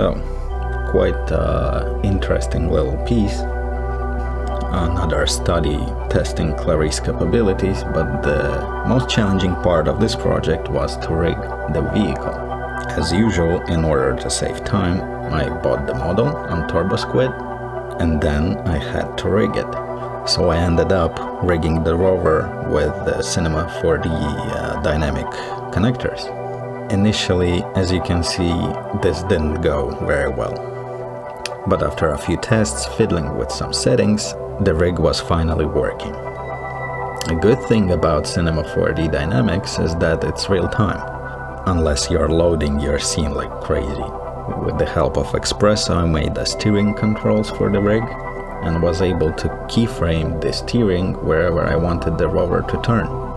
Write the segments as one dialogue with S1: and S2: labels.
S1: So, quite uh, interesting little piece. Another study testing Clarisse capabilities, but the most challenging part of this project was to rig the vehicle. As usual, in order to save time, I bought the model on TurboSquid and then I had to rig it. So I ended up rigging the rover with the Cinema 4D uh, dynamic connectors. Initially, as you can see, this didn't go very well. But after a few tests, fiddling with some settings, the rig was finally working. A good thing about Cinema 4D Dynamics is that it's real time, unless you're loading your scene like crazy. With the help of Xpresso, I made the steering controls for the rig and was able to keyframe the steering wherever I wanted the rover to turn.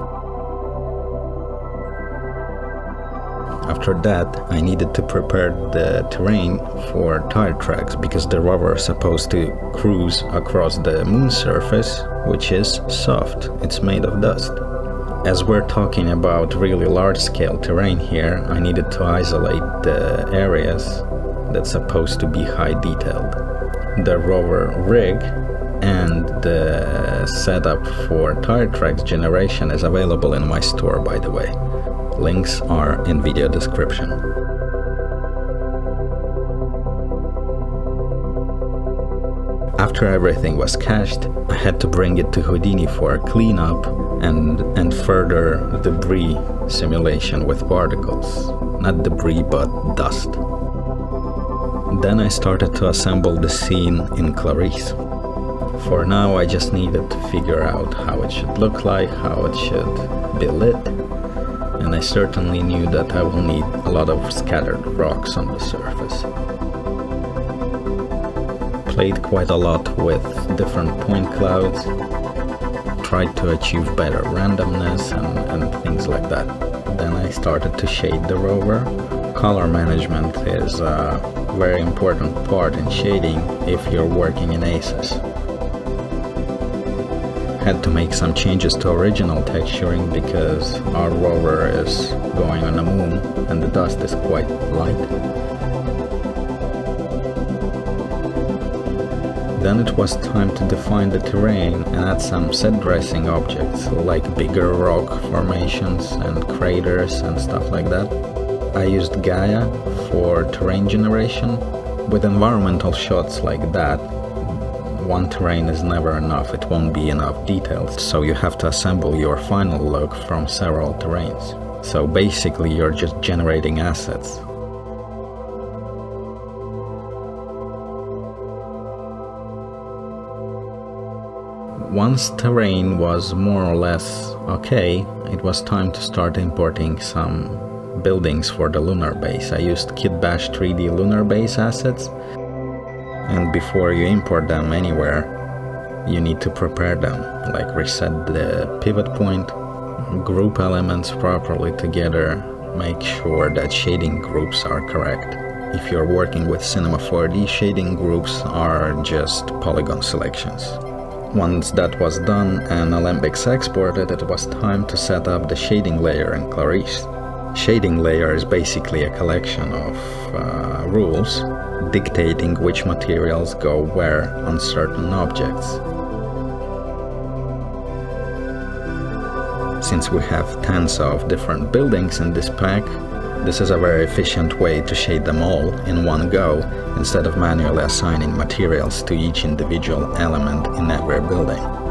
S1: After that, I needed to prepare the terrain for tire tracks because the rover is supposed to cruise across the moon surface, which is soft, it's made of dust. As we're talking about really large scale terrain here, I needed to isolate the areas that's supposed to be high detailed. The rover rig and the setup for tire tracks generation is available in my store by the way. Links are in video description. After everything was cached, I had to bring it to Houdini for a cleanup and, and further debris simulation with particles. Not debris, but dust. Then I started to assemble the scene in Clarisse. For now, I just needed to figure out how it should look like, how it should be lit, and I certainly knew that I will need a lot of scattered rocks on the surface. Played quite a lot with different point clouds, tried to achieve better randomness and, and things like that. Then I started to shade the rover. Color management is a very important part in shading if you're working in ACES had to make some changes to original texturing because our rover is going on the moon and the dust is quite light. Then it was time to define the terrain and add some set dressing objects like bigger rock formations and craters and stuff like that. I used Gaea for terrain generation. With environmental shots like that, one terrain is never enough, it won't be enough details, so you have to assemble your final look from several terrains. So basically you're just generating assets. Once terrain was more or less okay, it was time to start importing some buildings for the lunar base. I used Kitbash 3D lunar base assets and before you import them anywhere you need to prepare them like reset the pivot point group elements properly together make sure that shading groups are correct. If you're working with Cinema 4D shading groups are just polygon selections. Once that was done and Alembics exported it was time to set up the shading layer in Clarisse. Shading layer is basically a collection of uh, rules dictating which materials go where on certain objects. Since we have tens of different buildings in this pack, this is a very efficient way to shade them all in one go instead of manually assigning materials to each individual element in every building.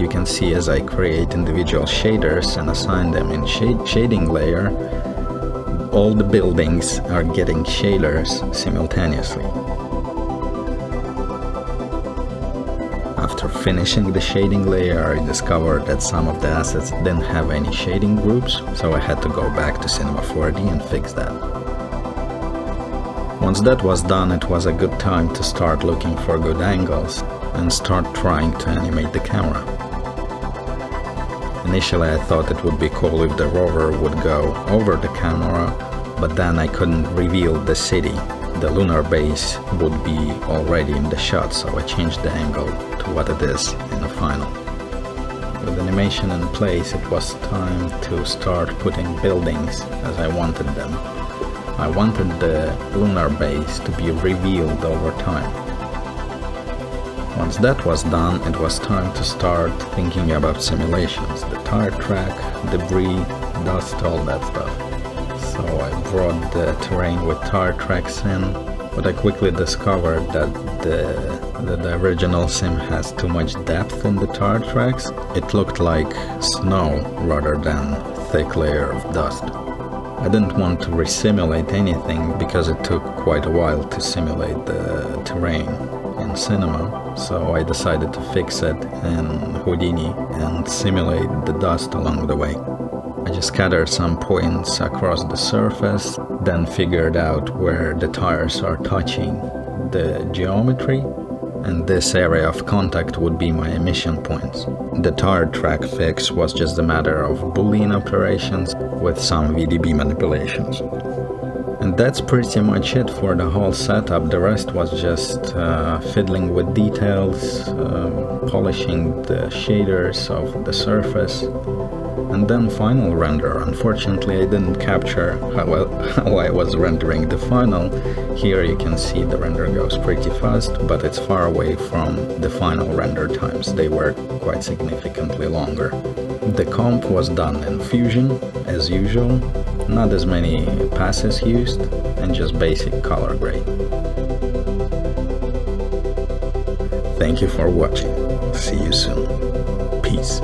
S1: You can see as I create individual shaders and assign them in shade shading layer, all the buildings are getting shaders simultaneously. After finishing the shading layer, I discovered that some of the assets didn't have any shading groups, so I had to go back to Cinema 4D and fix that. Once that was done, it was a good time to start looking for good angles and start trying to animate the camera. Initially I thought it would be cool if the rover would go over the camera, but then I couldn't reveal the city. The lunar base would be already in the shot, so I changed the angle to what it is in the final. With animation in place, it was time to start putting buildings as I wanted them. I wanted the lunar base to be revealed over time. Once that was done, it was time to start thinking about simulations, the tire track, debris, dust, all that stuff. So I brought the terrain with tire tracks in, but I quickly discovered that the, that the original sim has too much depth in the tire tracks. It looked like snow rather than thick layer of dust. I didn't want to resimulate anything because it took quite a while to simulate the terrain in cinema, so I decided to fix it in Houdini and simulate the dust along the way. I just scattered some points across the surface, then figured out where the tires are touching the geometry and this area of contact would be my emission points. The tire track fix was just a matter of boolean operations with some VDB manipulations. And that's pretty much it for the whole setup. The rest was just uh, fiddling with details, uh, polishing the shaders of the surface, and then final render. Unfortunately, I didn't capture how, well, how I was rendering the final. Here you can see the render goes pretty fast, but it's far away from the final render times. They were quite significantly longer. The comp was done in Fusion, as usual, not as many passes used, and just basic color grade. Thank you for watching. See you soon. Peace.